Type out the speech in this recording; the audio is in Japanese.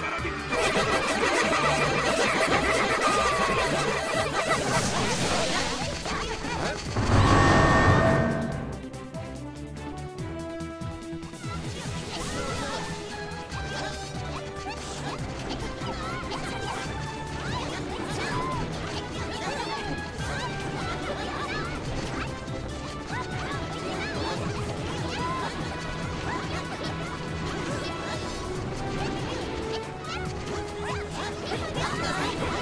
para mim. はい!